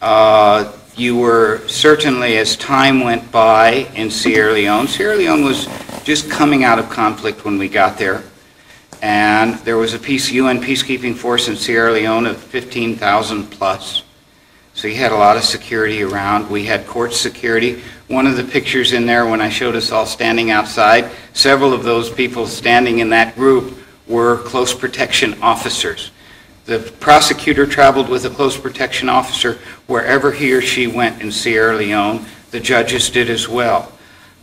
Uh, You were certainly, as time went by in Sierra Leone, Sierra Leone was just coming out of conflict when we got there. And there was a peace, UN peacekeeping force in Sierra Leone of 15,000 plus. So you had a lot of security around. We had court security. One of the pictures in there, when I showed us all standing outside, several of those people standing in that group were close protection officers. The prosecutor traveled with a close protection officer wherever he or she went in Sierra Leone. The judges did as well.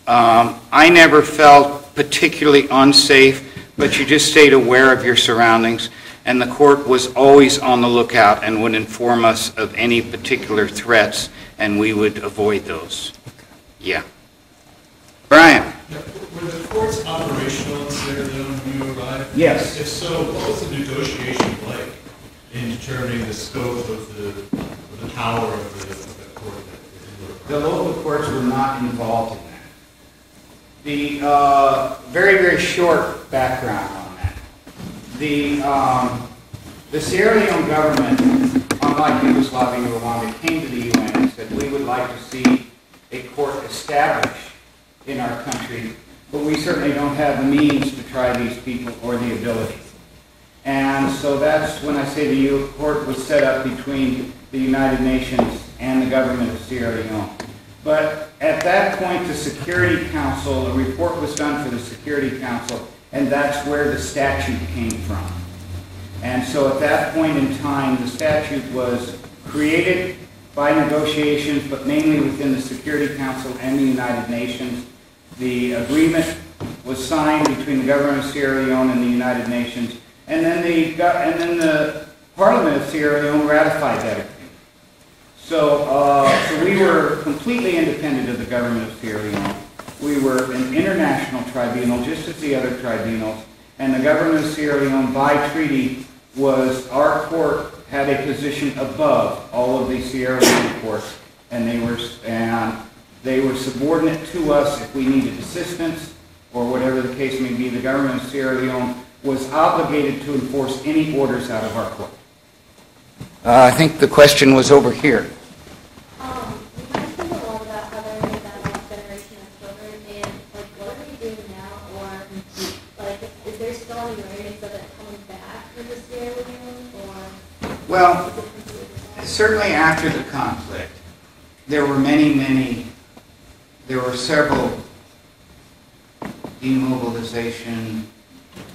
Um, I never felt particularly unsafe, but you just stayed aware of your surroundings, and the court was always on the lookout and would inform us of any particular threats, and we would avoid those. Yeah. Brian? Yeah, Were the courts operational in Sierra Leone when you arrived? Yes. If so, what was the negotiation like in determining the scope of the, of the power of the, of the court that The local courts were not involved in that. The, uh, very, very short background on that. The, um, the Sierra Leone government, unlike Yugoslavia and Rwanda, came to the UN and said, we would like to see a court established in our country, but we certainly don't have the means to try these people or the ability. And so that's when I say to the U- court was set up between the United Nations and the government of Sierra Leone. But at that point, the Security Council, a report was done for the Security Council, and that's where the statute came from. And so at that point in time, the statute was created by negotiations, but mainly within the Security Council and the United Nations. The agreement was signed between the government of Sierra Leone and the United Nations, and then the, and then the Parliament of Sierra Leone ratified that agreement. So, uh, so we were completely independent of the government of Sierra Leone. We were an international tribunal, just as the other tribunals, and the government of Sierra Leone, by treaty, was, our court had a position above all of the Sierra Leone courts, and they were, and they were subordinate to us if we needed assistance, or whatever the case may be. The government of Sierra Leone was obligated to enforce any orders out of our court. Uh, I think the question was over here. Um, you mentioned a lot about how there is that next generation of children, and like, what are we doing now, or like, is there still any awareness of it coming back in the Sierra Leone, or Well, is it completely? certainly after the conflict, there were many, many, there were several demobilization,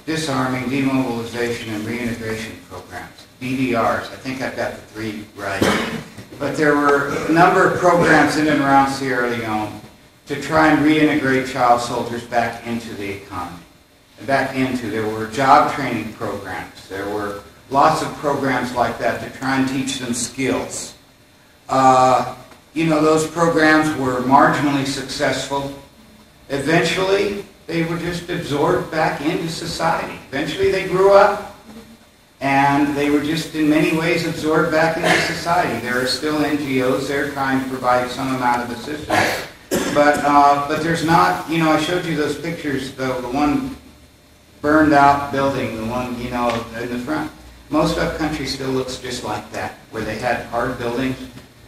disarming, demobilization, and reintegration programs, DDRs. I think I've got the three right. But there were a number of programs in and around Sierra Leone to try and reintegrate child soldiers back into the economy. Back into, there were job training programs. There were lots of programs like that to try and teach them skills. Uh, you know, those programs were marginally successful. Eventually, they were just absorbed back into society. Eventually, they grew up, and they were just in many ways absorbed back into society. There are still NGOs there trying to provide some amount of assistance. But, uh, but there's not, you know, I showed you those pictures, the, the one burned out building, the one, you know, in the front. Most of country still looks just like that, where they had hard buildings.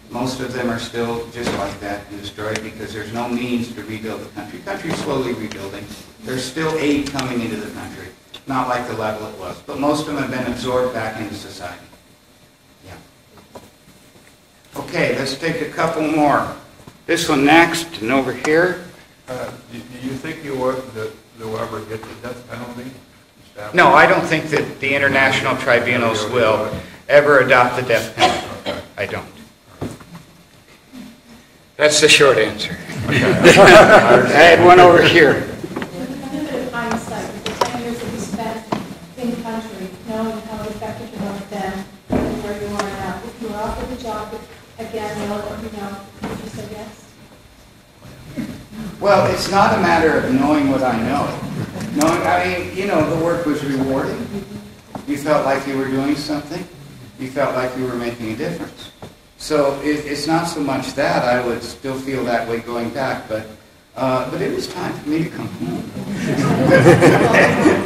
Most of them are still just like that and destroyed because there's no means to rebuild the country. Country's slowly rebuilding. There's still aid coming into the country, not like the level it was. But most of them have been absorbed back into society. Yeah. Okay, let's take a couple more. This one next and over here. Uh, Do do you think you will, that they'll ever get the death penalty? No, I don't think that the international tribunals will ever adopt the death penalty. I don't. That's the short answer. I had one over here. Benefit of hindsight, with the 10 years that you spent in country, knowing how effective you have been and where you are now, if you were offered the job again, you know, you know, would you say yes? Well, it's not a matter of knowing what I know. Knowing, I mean, you know, the work was rewarding. You felt like you were doing something. You felt like you were making a difference. So it, it's not so much that I would still feel that way going back, but uh, but it was time for me to come home.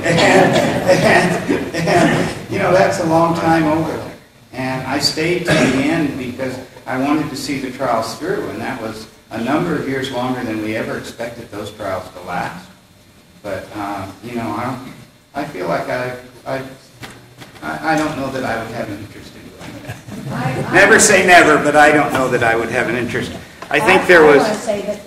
and, and, and, you know, that's a long time over. And I stayed to the end because I wanted to see the trials through, and that was a number of years longer than we ever expected those trials to last. But, um, you know, I, I feel like I, I I don't know that I would have an interest in doing that. I- I- Never say never, but I don't know that I would have an interest. I think there was. I want to say that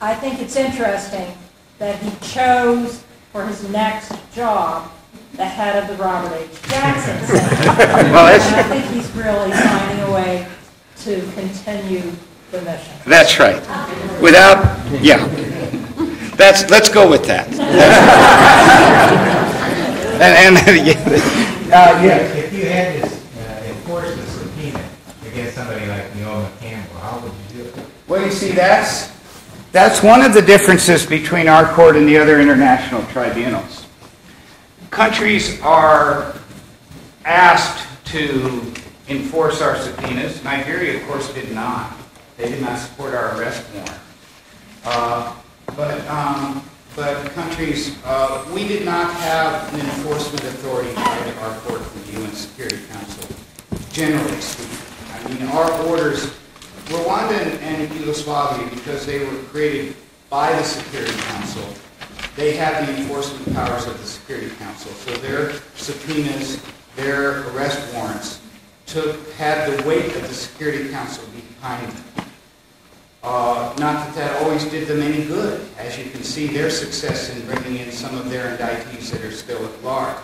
I think it's interesting that he chose for his next job the head of the Robert H. Jackson Center. well, And I think he's really finding a way to continue the mission. that's right. Without, yeah. That's, let's go with that. And, and, uh, yeah. If you had to uh, enforce a subpoena against somebody like Naomi Campbell, how would you do it? Well, you see, that's, that's one of the differences between our court and the other international tribunals. Countries are asked to enforce our subpoenas. Nigeria, of course, did not. They did not support our arrest warrant. Uh, But, um, but countries, uh, we did not have an enforcement authority to our court from the UN Security Council, generally speaking. I mean, our orders, Rwanda and- Yugoslavia, because they were created by the Security Council, they have the enforcement powers of the Security Council. So their subpoenas, their arrest warrants took, had the weight of the Security Council behind them. Uh, Not that that always did them any good. As you can see, their success in bringing in some of their indictees that are still at large.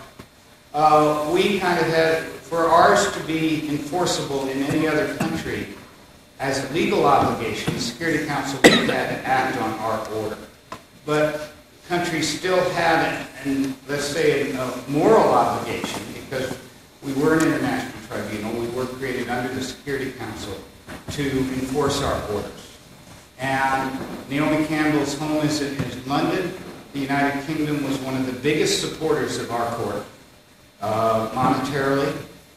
Uh, We kind of had, for ours to be enforceable in any other country as a legal obligation, the Security Council would have had to act on our order. But countries still had, and let's say, a moral obligation, because we were an international tribunal, we were created under the Security Council to enforce our orders. And Naomi Campbell's home is in London. The United Kingdom was one of the biggest supporters of our court uh, monetarily.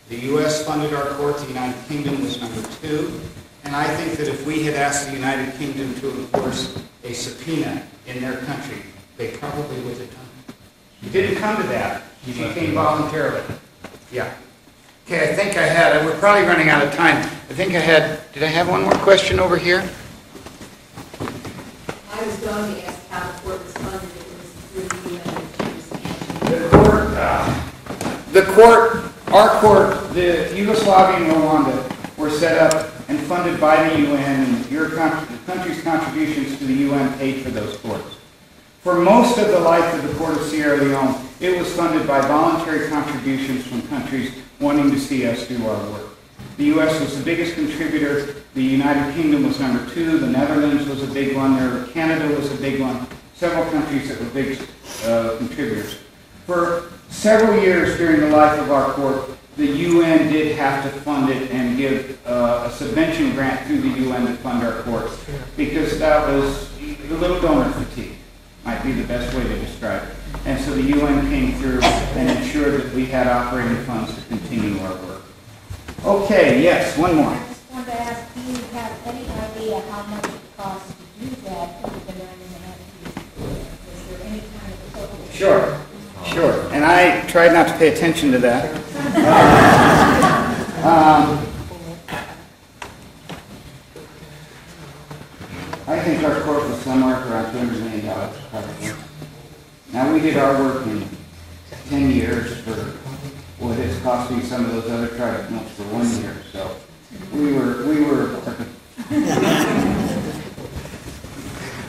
The U.S. funded our court, the United Kingdom was number two. And I think that if we had asked the United Kingdom to enforce a subpoena in their country, they probably would have done it. It didn't come to that. She came voluntarily. Yeah. Okay, I think I had, we're probably running out of time. I think I had, did I have one more question over here? I was going to ask how the court responded, it was through the UN. The court, uh, the court, our court, the Yugoslavia and Rwanda were set up and funded by the UN, and your con- the country's contributions to the UN paid for those courts. For most of the life of the Court of Sierra Leone, it was funded by voluntary contributions from countries wanting to see us do our work. The U.S. was the biggest contributor. The United Kingdom was number two. The Netherlands was a big one. There, Canada was a big one. Several countries that were big uh, contributors. For several years during the life of our court, the UN did have to fund it and give uh, a subvention grant through the UN to fund our courts because that was a little donor fatigue might be the best way to describe it. And so the UN came through and ensured that we had operating funds to continue our work. Okay, yes, one more. I just wanted to ask, do you have any idea how much it costs to do that over the nine and a half years? Is there any kind of total? Sure, sure. And I tried not to pay attention to that. Um, I think our court was somewhere around two hundred million dollars, probably. Now, we did our work in ten years for what it's costing some of those other tribunals for one year, so we were, we were.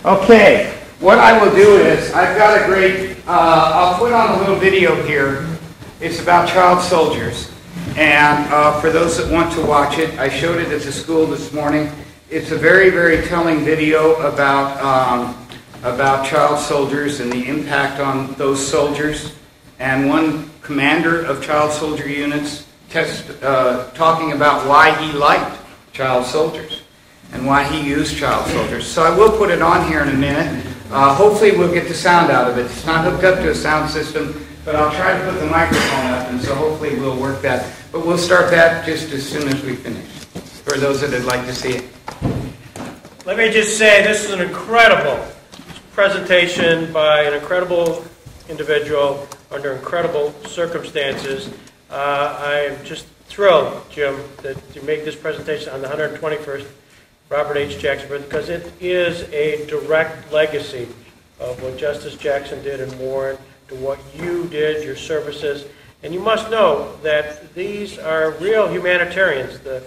Okay, what I will do is, I've got a great, uh, I'll put on a little video here. It's about child soldiers. And uh, for those that want to watch it, I showed it at the school this morning. It's a very, very telling video about, um, about child soldiers and the impact on those soldiers. And one commander of child soldier units test, uh, talking about why he liked child soldiers and why he used child soldiers. So I will put it on here in a minute. Uh, hopefully we'll get the sound out of it. It's not hooked up to a sound system, but I'll try to put the microphone up, and so hopefully we'll work that. But we'll start that just as soon as we finish, for those that would like to see it. Let me just say, this is an incredible presentation by an incredible individual under incredible circumstances. Uh, I'm just thrilled, Jim, that you make this presentation on the 121st Robert H. Jackson birthday, because it is a direct legacy of what Justice Jackson did in Warren, to what you did, your services. And you must know that these are real humanitarians. The,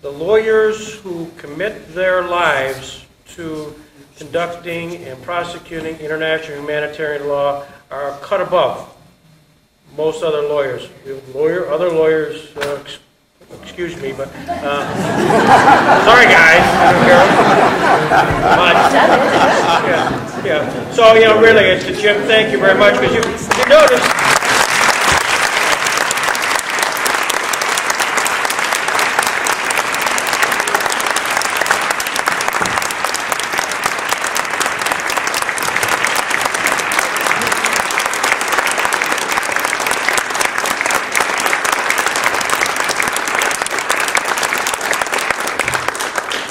the lawyers who commit their lives to conducting and prosecuting international humanitarian law are cut above most other lawyers. Lawyer, other lawyers, uh, excuse me, but, uh, sorry, guys. But, yeah, yeah. So, you know, really, it's, Jim, thank you very much, because you, you notice,